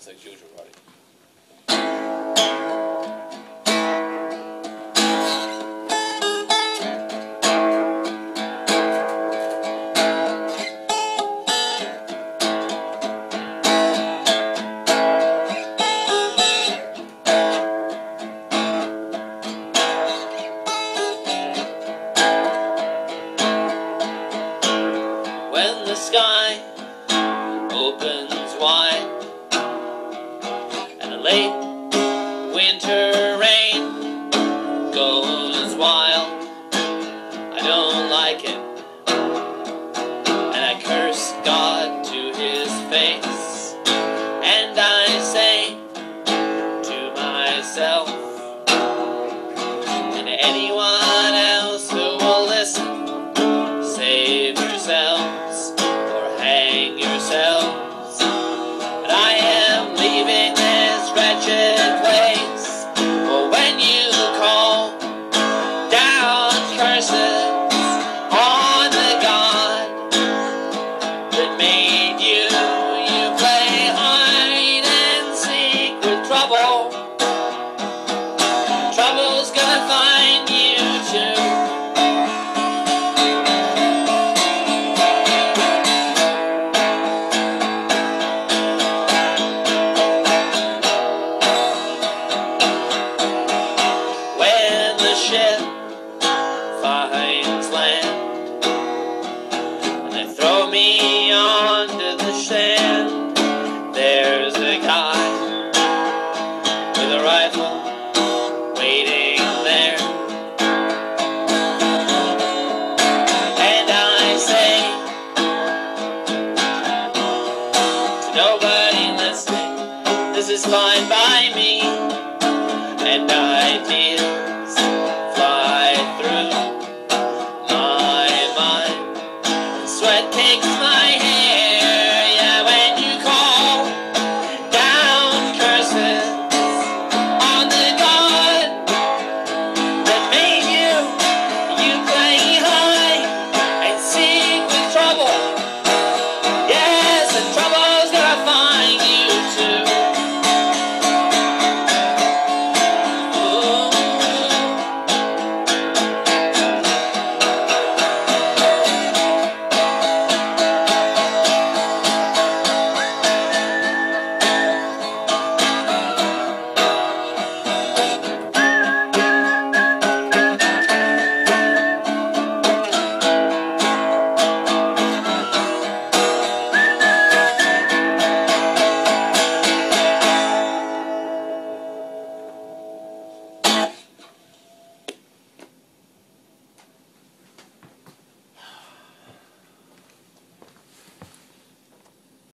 business as usual, right? when the sky opens wide late winter rain goes wild. person. is fine by